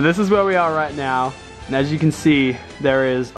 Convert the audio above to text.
So this is where we are right now. And as you can see, there is